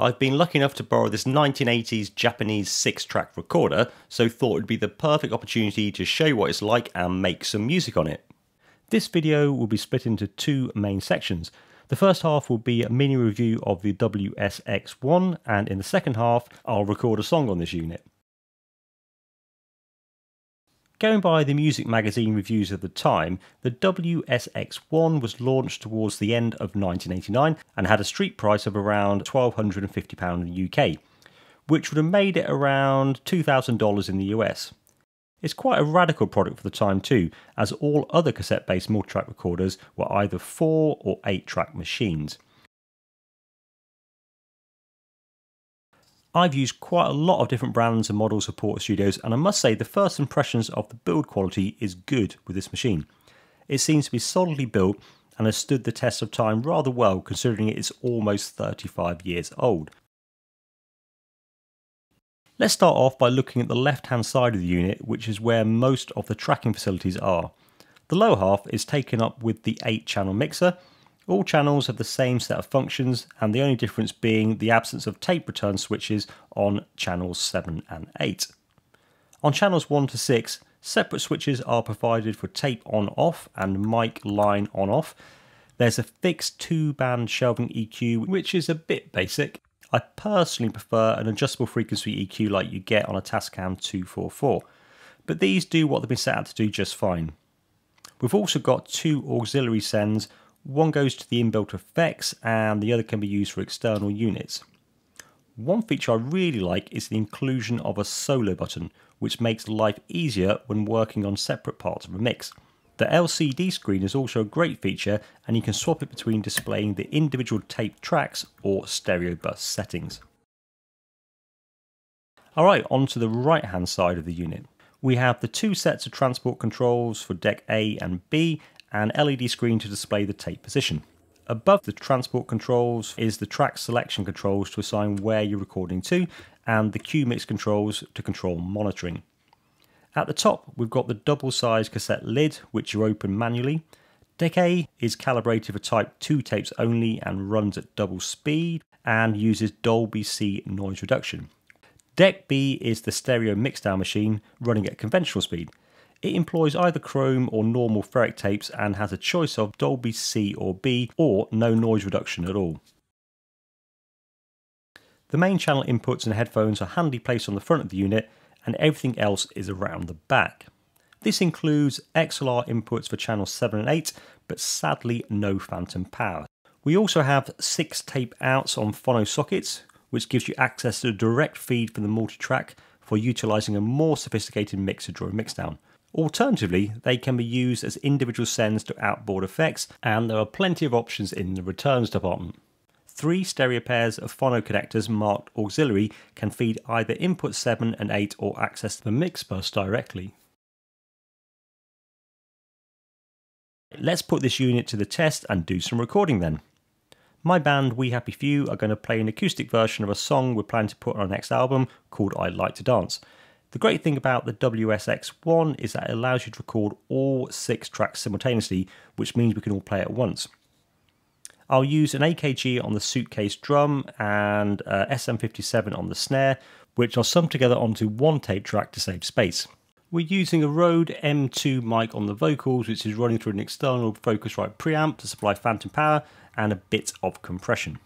I've been lucky enough to borrow this 1980s Japanese six track recorder, so thought it'd be the perfect opportunity to show what it's like and make some music on it. This video will be split into two main sections. The first half will be a mini review of the WSX1 and in the second half I'll record a song on this unit. Going by the music magazine reviews of the time, the WSX1 was launched towards the end of 1989 and had a street price of around £1,250 in the UK, which would have made it around $2,000 in the US. It's quite a radical product for the time too, as all other cassette based multi-track recorders were either 4 or 8 track machines. I've used quite a lot of different brands and models of Porta Studios and I must say the first impressions of the build quality is good with this machine. It seems to be solidly built and has stood the test of time rather well considering it is almost 35 years old. Let's start off by looking at the left hand side of the unit which is where most of the tracking facilities are. The lower half is taken up with the 8 channel mixer all channels have the same set of functions and the only difference being the absence of tape return switches on channels 7 and 8. On channels 1 to 6, separate switches are provided for tape on off and mic line on off. There's a fixed two band shelving EQ which is a bit basic. I personally prefer an adjustable frequency EQ like you get on a Tascam 244, but these do what they've been set out to do just fine. We've also got two auxiliary sends, one goes to the inbuilt effects and the other can be used for external units. One feature I really like is the inclusion of a solo button, which makes life easier when working on separate parts of a mix. The LCD screen is also a great feature and you can swap it between displaying the individual tape tracks or stereo bus settings. Alright, on to the right hand side of the unit. We have the two sets of transport controls for deck A and B and LED screen to display the tape position. Above the transport controls is the track selection controls to assign where you're recording to and the cue mix controls to control monitoring. At the top we've got the double sized cassette lid which you open manually. Deck A is calibrated for type 2 tapes only and runs at double speed and uses Dolby C noise reduction. Deck B is the stereo mixdown machine running at conventional speed it employs either chrome or normal ferric tapes and has a choice of Dolby C or B or no noise reduction at all. The main channel inputs and headphones are handy placed on the front of the unit and everything else is around the back. This includes XLR inputs for channels 7 and 8, but sadly no phantom power. We also have 6 tape outs on phono sockets, which gives you access to a direct feed from the multi-track for utilising a more sophisticated mixer during mixdown. Alternatively, they can be used as individual sends to outboard effects, and there are plenty of options in the returns department. Three stereo pairs of phono connectors marked auxiliary can feed either input 7 and 8 or access the mix bus directly. Let's put this unit to the test and do some recording then. My band We Happy Few are going to play an acoustic version of a song we're planning to put on our next album called I Like to Dance. The great thing about the WSX1 is that it allows you to record all six tracks simultaneously, which means we can all play at once. I'll use an AKG on the suitcase drum and uh, SM57 on the snare, which I'll sum together onto one tape track to save space. We're using a Rode M2 mic on the vocals, which is running through an external Focusrite preamp to supply phantom power and a bit of compression.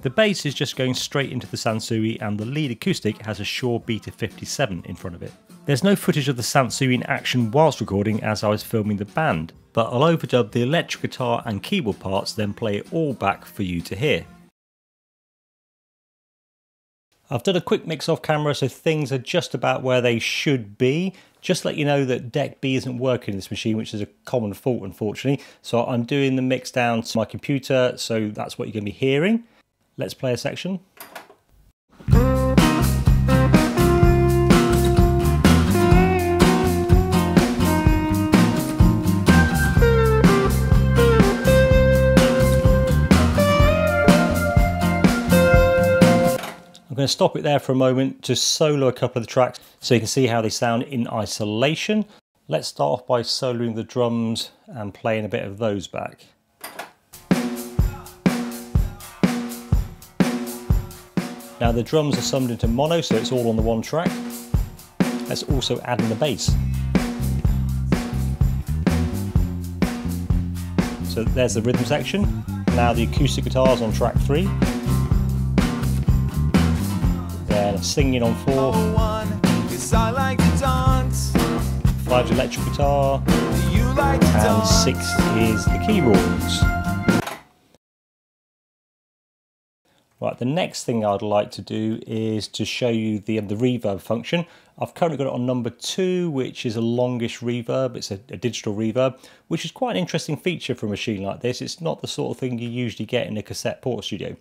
The bass is just going straight into the Sansui and the lead acoustic has a Shure Beta 57 in front of it. There's no footage of the Sansui in action whilst recording as I was filming the band, but I'll overdub the electric guitar and keyboard parts then play it all back for you to hear. I've done a quick mix off camera so things are just about where they should be. Just let you know that deck B isn't working in this machine, which is a common fault unfortunately. So I'm doing the mix down to my computer, so that's what you're going to be hearing. Let's play a section. I'm going to stop it there for a moment to solo a couple of the tracks so you can see how they sound in isolation. Let's start off by soloing the drums and playing a bit of those back. Now the drums are summed into mono, so it's all on the one track. Let's also add in the bass. So there's the rhythm section. Now the acoustic guitars on track three. Then singing on four. Five's electric guitar. And six is the keyboards. Right, the next thing I'd like to do is to show you the, the reverb function. I've currently got it on number two, which is a longish reverb. It's a, a, digital reverb, which is quite an interesting feature for a machine like this. It's not the sort of thing you usually get in a cassette port studio.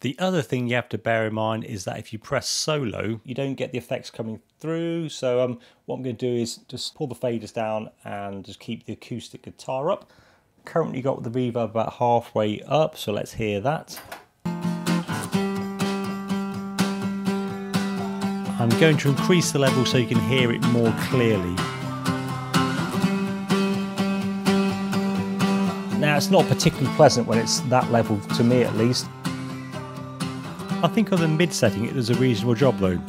The other thing you have to bear in mind is that if you press solo, you don't get the effects coming through. So um, what I'm going to do is just pull the faders down and just keep the acoustic guitar up. Currently got the reverb about halfway up, so let's hear that. I'm going to increase the level so you can hear it more clearly. Now it's not particularly pleasant when it's that level, to me at least. I think on the mid setting it does a reasonable job though.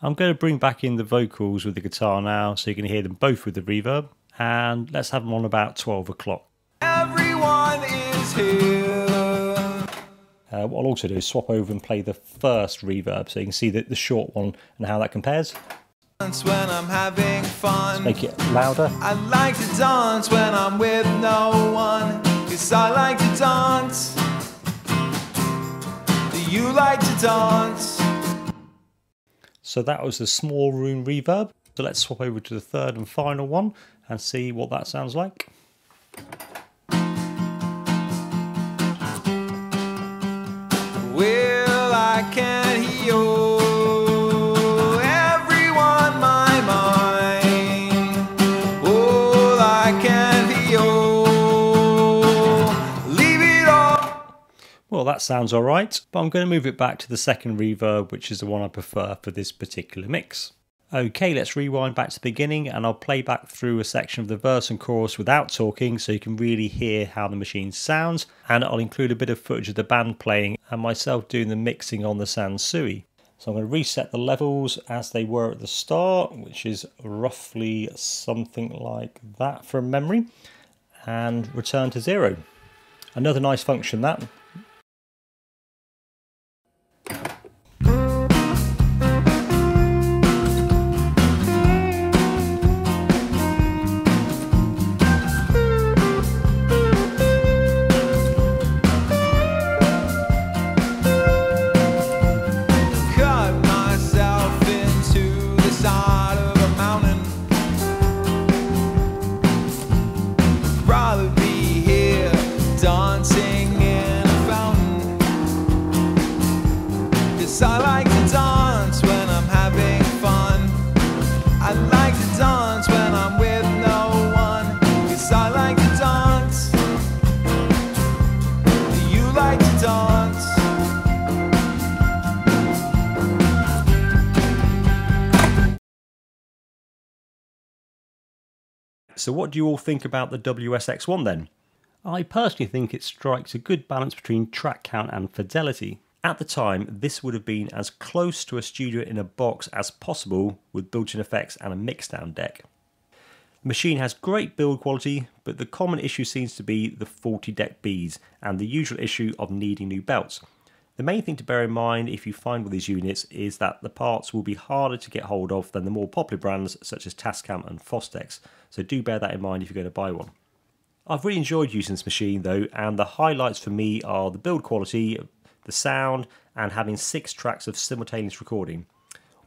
I'm going to bring back in the vocals with the guitar now so you can hear them both with the reverb and let's have them on about 12 o'clock. Uh, what I'll also do is swap over and play the first reverb so you can see the, the short one and how that compares. When I'm having fun. Let's make it louder. I like to dance when I'm with no one. Cause I like to dance. Do you like to dance? So that was the small room reverb. So let's swap over to the third and final one and see what that sounds like. Well, that sounds alright, but I'm going to move it back to the second reverb, which is the one I prefer for this particular mix. Okay, let's rewind back to the beginning and I'll play back through a section of the verse and chorus without talking so you can really hear how the machine sounds and I'll include a bit of footage of the band playing and myself doing the mixing on the Sansui. So I'm going to reset the levels as they were at the start, which is roughly something like that from memory, and return to zero. Another nice function that, So what do you all think about the WSX1 then? I personally think it strikes a good balance between track count and fidelity. At the time, this would have been as close to a studio in a box as possible with built-in effects and a mixdown deck. The machine has great build quality, but the common issue seems to be the faulty deck B's and the usual issue of needing new belts. The main thing to bear in mind if you find with these units is that the parts will be harder to get hold of than the more popular brands such as Tascam and Fostex, so do bear that in mind if you're going to buy one. I've really enjoyed using this machine though, and the highlights for me are the build quality, the sound, and having six tracks of simultaneous recording.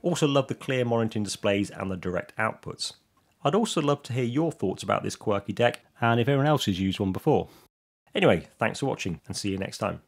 Also love the clear monitoring displays and the direct outputs. I'd also love to hear your thoughts about this quirky deck and if anyone else has used one before. Anyway, thanks for watching and see you next time.